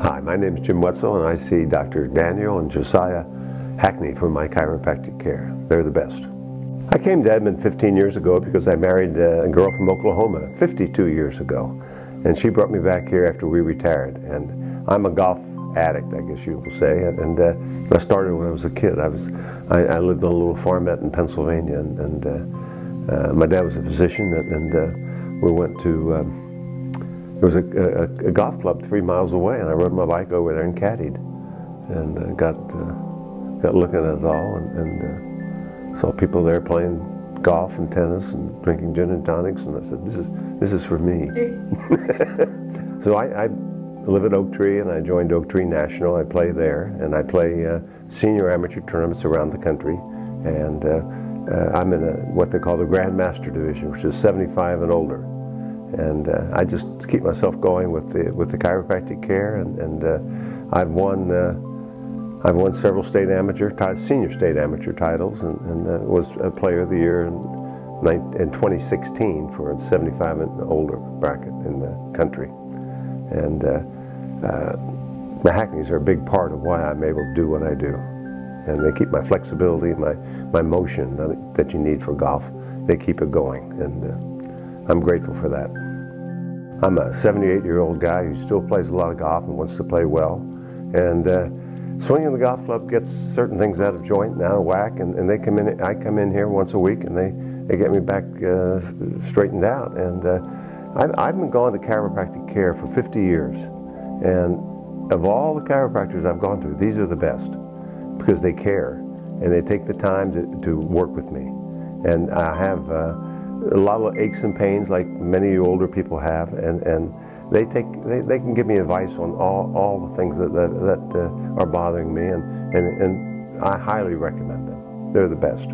Hi, my name is Jim Wetzel, and I see Dr. Daniel and Josiah Hackney for my chiropractic care. They're the best. I came to Edmond 15 years ago because I married a girl from Oklahoma 52 years ago, and she brought me back here after we retired. And I'm a golf addict, I guess you will say. And uh, I started when I was a kid. I was I, I lived on a little farmette in Pennsylvania, and, and uh, uh, my dad was a physician, and, and uh, we went to. Um, there was a, a, a, golf club three miles away, and I rode my bike over there and caddied, and uh, got uh, got looking at it all, and, and uh, saw people there playing golf and tennis and drinking gin and tonics, and I said, "This is this is for me." so I, I, live at Oak Tree, and I joined Oak Tree National. I play there, and I play uh, senior amateur tournaments around the country, and uh, uh, I'm in a, what they call the Grandmaster division, which is 75 and older and uh, I just keep myself going with the with the chiropractic care, and, and uh, I've won uh, I've won several state amateur senior state amateur titles, and, and uh, was a player of the year in, in 2016 for the 75 and older bracket in the country, and uh, uh, the Hackneys are a big part of why I'm able to do what I do, and they keep my flexibility, my my motion that you need for golf. They keep it going, and I'm grateful for that. I'm a 78 year old guy who still plays a lot of golf and wants to play well. And uh, swinging the golf club gets certain things out of joint and out of whack. And, and they come in, I come in here once a week and they, they get me back uh, straightened out. And uh, I've, I've been going to chiropractic care for 50 years. And of all the chiropractors I've gone to, these are the best because they care and they take the time to, to work with me. And I have uh, a lot of aches and pains like many older people have, and, and they take they, they can give me advice on all, all the things that, that, that uh, are bothering me, and, and, and I highly recommend them. They're the best.